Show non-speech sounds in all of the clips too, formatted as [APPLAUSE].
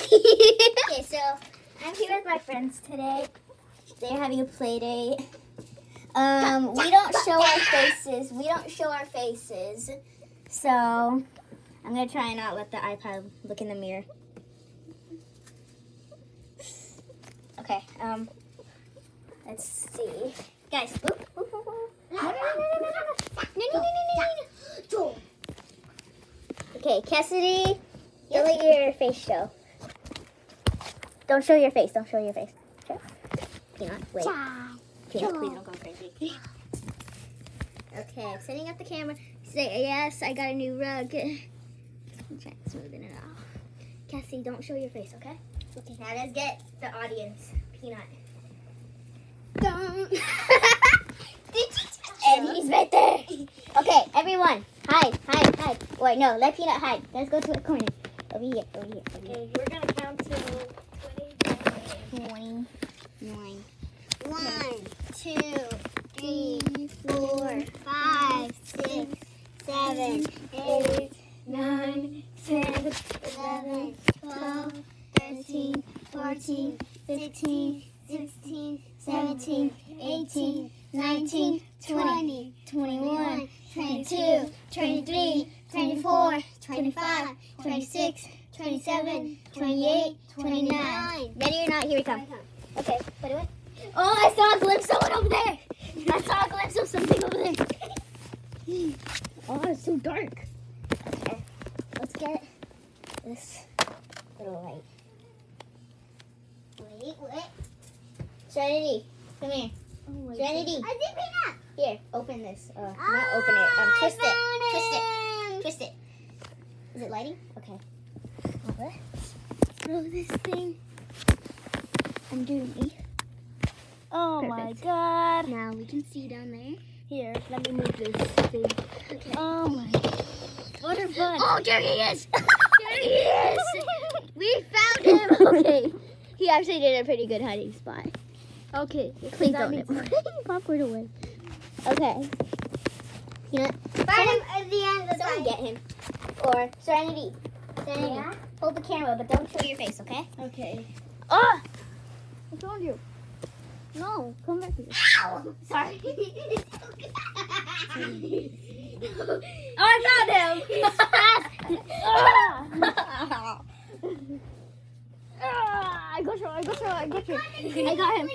okay, so I'm here with my friends today. They're having a play date. Um, we don't show our faces. We don't show our faces. So I'm gonna try and not let the iPad look in the mirror. Okay. Um, let's see, Guys. Okay, Cassidy, you let your face show. Don't show your face. Don't show your face. Peanut, wait. Peanut, please don't go crazy. Okay, I'm setting up the camera. Say, yes, I got a new rug. [LAUGHS] I'm it off. Cassie, don't show your face, okay? Okay, now let's get the audience. Peanut. Don't. Did you and he's right there. Okay, everyone, hide, hide, hide. Wait, no, let Peanut hide. Let's go to a corner. Over here, over here, over here. Okay, we're gonna count to 20. 29. One, two, three, four, five, six, seven, eight, nine, ten, eleven, twelve, thirteen, fourteen, fifteen, 25, 26, 27, 28, 29. Ready or not, here we come. Okay. Oh, I saw a glimpse of it over there. I saw a glimpse of something over there. [LAUGHS] oh, it's so dark. Okay, let's get this little light. Wait, wait. Serenity, come here. Oh Serenity. I did not. Here, open this. Uh, not open it. Um, twist it. Twist it. Twist it. Is it lighting? Okay. Let's throw this thing underneath. Oh my god. Now we can see down there. Here, let me move this thing. Okay. Oh my. What a fun. Oh, there he is! [LAUGHS] there he is! [LAUGHS] We found him! [LAUGHS] Okay. He actually did a pretty good hiding spot. Okay. Please don't nip popcorn away. Okay. Peanut. Find him at the end of the Someone fight. get him. Or Serenity. Serenity. Yeah? Hold the camera, but don't show your face, okay? Okay. Oh! I told you. No, come back here. Ow! Sorry. [LAUGHS] Oh, I found him. [LAUGHS] Ah! Ah, I got you. I got you. I got you. I got him.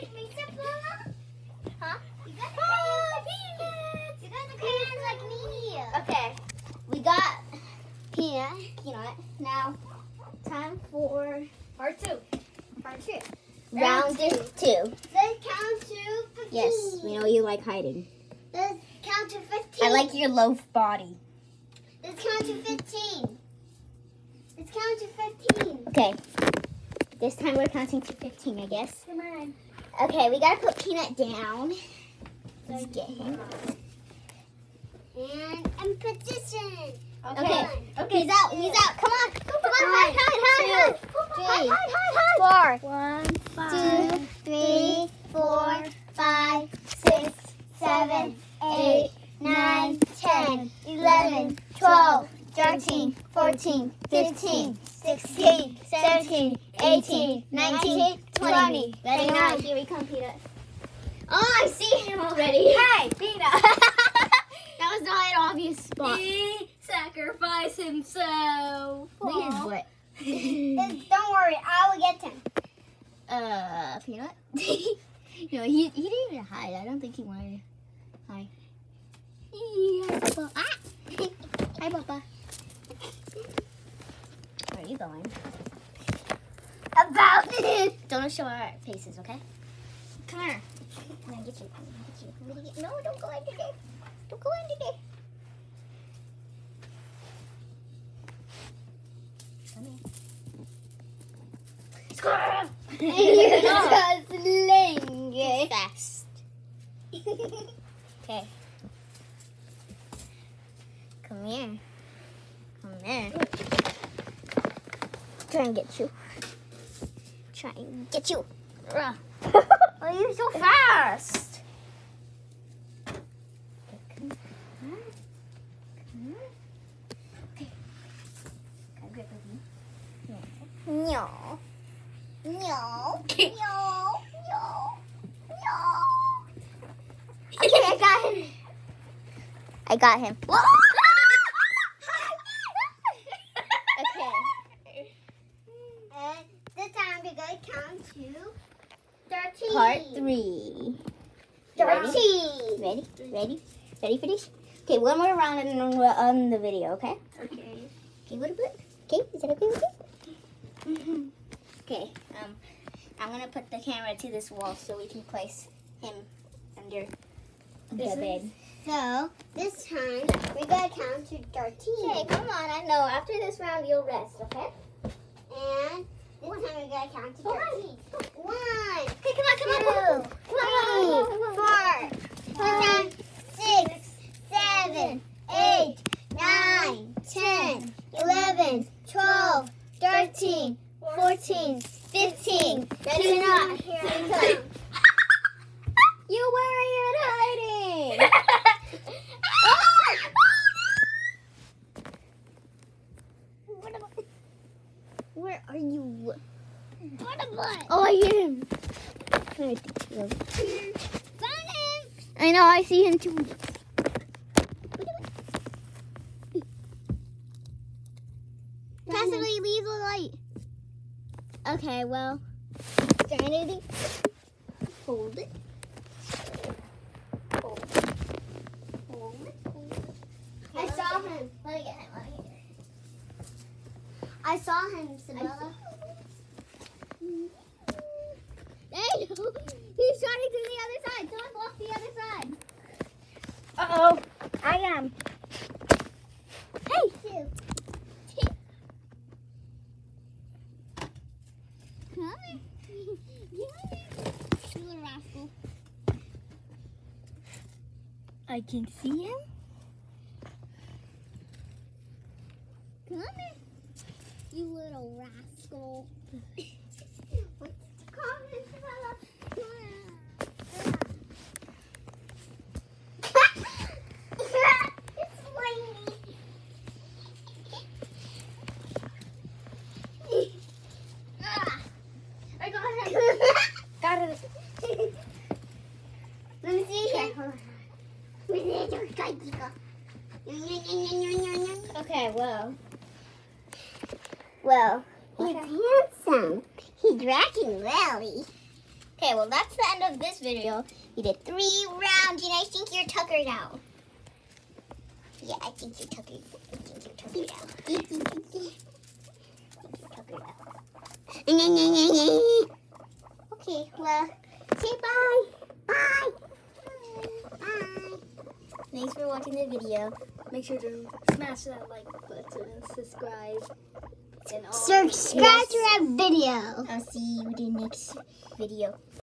Huh? Peanut. Peanut. Now, time for Part two. part two. Round Round two. Let's count to 15. Yes, we know you like hiding. Let's count to 15. I like your loaf body. Let's count to 15. Let's count to 15. Okay. This time we're counting to 15, I guess. Come on. Okay, we gotta put Peanut down. Let's get him. And in position. Okay. Okay. He's out. He's out. Come on. Come on. Hide, One, hide, hide, two, hide. three, Hide, hide, hide. Four. One, two, three, four, five, six, seven, eight, nine, ten, eleven, twelve, thirteen, fourteen, fifteen, sixteen, seventeen, eighteen, nineteen, twenty. Ready now? Here we come, Peanut. Oh, I see him already. Hey, Peanut. [LAUGHS] that was not an obvious spot. He sacrificed himself. Look at his. Don't worry, I will get him. Uh, Peanut? [LAUGHS] no, he, he didn't even hide. I don't think he wanted to hide. Hi, Papa. Ah! Hi, Papa. Where are you going? About it. Don't show our faces, okay? Come here. I'm gonna get you. I'm gonna get you. I'm gonna get No, don't go under there. Don't go under there. Squirrel! You're No. just laying. Fast. Okay. Come here. Come here. Try and get you. Try and get you. [LAUGHS] Oh, you're so fast. Okay, I got him. I got him. okay. And this time we're going to count to 13. Part three. 13. Ready? Ready? Ready for this? Okay, one more round and then we're on the video, okay? Okay. Okay, what about? Okay, is that okay with you? Mm-hmm. Okay, um, I'm gonna put the camera to this wall so we can place him under This the bed. So, this time we're going to count to 13. Okay, come on, I know. After this round, you'll rest, okay? And this time we're going to count to 13. One, Okay, come on, come on, come on. two, three, four, five, six, seven, eight, nine, ten, eleven, twelve, thirteen, fourteen, fifteen. Ready or not? Here I come. You were even hiding. [LAUGHS] Where are you? oh, I hear him. Found him. I know, I see him too. Possibly leave the light. Okay, well, anything? Hold it. Hold it. Hold it. Hold it. I saw him. Let me get him. Let me get him. I saw him, Sabella. Hey, [LAUGHS] he's running to the other side. Someone block the other side. Uh oh, I am. Hey, two. You little rascal. I can see him. Come here. You little rascal. [LAUGHS] Come here, Sabella. it's raining. Ah, I got him. got it. Let me see Okay, here. hold on. Well, Okay, well. Well, he's handsome. He's rocking really. Okay, well, that's the end of this video. We did three rounds, and I think you're tuckered out. Yeah, I think you're tuckered. I think you're tuckered out. [LAUGHS] I think you're tuckered out. okay, well, say. Bye. Bye. Thanks for watching the video. Make sure to smash that like button and subscribe. And all Subscribe to our video. I'll see you in the next video.